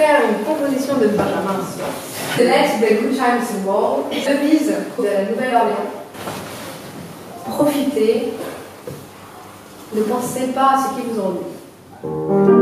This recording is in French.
faire une composition de Benjamin The Let the Good Times Roll, devise de la Nouvelle-Orléans. Profitez, ne pensez pas à ce qui vous ennuie.